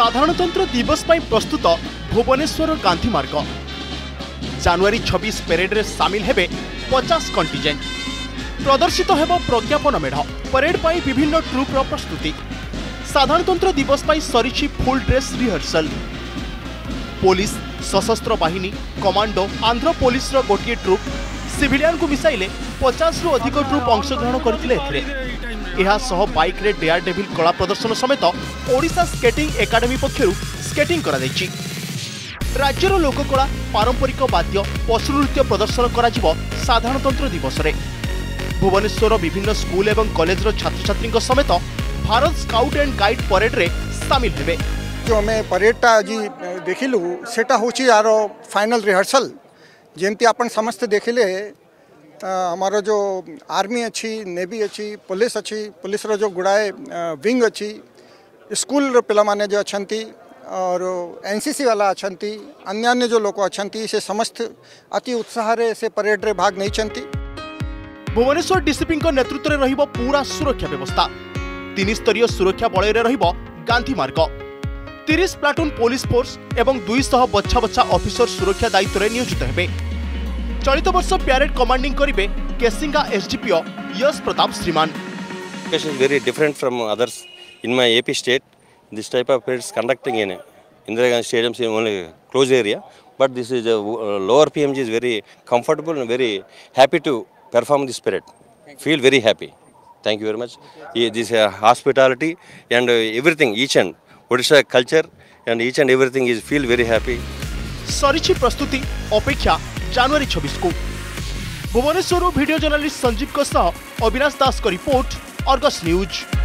ସାଧାରଣତନ୍ତ୍ର ଦିବସ ପାଇଁ ପ୍ରସ୍ତୁତ ଭୁବନେଶ୍ୱର ଗାନ୍ଧୀମାର୍ଗ ଜାନୁଆରୀ ଛବିଶ ପେରେଡ୍ରେ ସାମିଲ ହେବେ ପଚାଶ କଣ୍ଟିଜେଣ୍ଟ ପ୍ରଦର୍ଶିତ ହେବ ପ୍ରଜ୍ଞାପନ ମେଢ଼ ପରେଡ୍ ପାଇଁ ବିଭିନ୍ନ ଟ୍ରୁପ୍ର ପ୍ରସ୍ତୁତି ସାଧାରଣତନ୍ତ୍ର ଦିବସ ପାଇଁ ସରିଛି ଫୁଲ୍ ଡ୍ରେସ୍ ରିହର୍ସଲ୍ ପୋଲିସ ସଶସ୍ତ୍ର ବାହିନୀ କମାଣ୍ଡୋ ଆନ୍ଧ୍ର ପୋଲିସର ଗୋଟିଏ ଟ୍ରୁପ୍ ସିଭିଲିଆନକୁ ମିଶାଇଲେ ପଚାଶରୁ ଅଧିକ ଟ୍ରୁପ୍ ଅଂଶଗ୍ରହଣ କରିଥିଲେ ଏଥିରେ ଏହାସହ ବାଇକ୍ରେ ଡେୟାର ଡେଭିଲ୍ କଳା ପ୍ରଦର୍ଶନ ସମେତ ଓଡ଼ିଶା ସ୍କେଟିଂ ଏକାଡେମୀ ପକ୍ଷରୁ ସ୍କେଟିଂ କରାଯାଇଛି ରାଜ୍ୟର ଲୋକକଳା ପାରମ୍ପରିକ ବାଦ୍ୟ ପଶୁ ନୃତ୍ୟ ପ୍ରଦର୍ଶନ କରାଯିବ ସାଧାରଣତନ୍ତ୍ର ଦିବସରେ ଭୁବନେଶ୍ୱରର ବିଭିନ୍ନ ସ୍କୁଲ ଏବଂ କଲେଜର ଛାତ୍ରଛାତ୍ରୀଙ୍କ ସମେତ ଭାରତ ସ୍କାଉଟ୍ ଆଣ୍ଡ ଗାଇଡ୍ ପରେଡ୍ରେ ସାମିଲ ହେବେ ଯେଉଁ ଆମେ ପରେଡ୍ଟା ଆଜି ଦେଖିଲୁ ସେଇଟା ହେଉଛି ଆର ଫାଇନାଲ୍ ରିହର୍ସାଲ୍ ଯେମିତି ଆପଣ ସମସ୍ତେ ଦେଖିଲେ आमर जो आर्मी अच्छी नेवी अच्छी पुलिस अच्छी पुलिस जो गुड़ाए विंग अच्छी स्कूल माने जो अच्छा और एनसीसी वाला अच्छा अन्य जो लोग अच्छा से समस्त अति उत्साह से परेड रे भाग नहीं भुवनेश्वर डीसीपी नेतृत्व में रूरा सुरक्षा व्यवस्था तीन स्तरीय सुरक्षा बलय गांधी मार्ग तीस प्लाटून पुलिस फोर्स और दुईश बछा बच्छा अफिसर सुरक्षा दायित्व में नियोजित होते চলিত বর্ষ প্যারেড কমান্ডিং করবে কেসিঙ্গা এসডিপিও ইয়স প্রতাপ শ্রীমান This is very different from others in my AP state. This type of parades conducting in Indira Gandhi Stadium is only closed area, but this is a lower PMG is very comfortable and very happy to perform this parade. Feel very happy. Thank you very much. This uh, hospitality and uh, everything, each and Odisha culture and each and everything is feel very happy. সরিছি প্রস্তুতি অপেক্ষা ଜାନୁଆରୀ ଛବିଶକୁ ଭୁବନେଶ୍ୱରରୁ video journalist ସଞ୍ଜୀବଙ୍କ ସହ ଅବିନାଶ ଦାସଙ୍କ report Argus news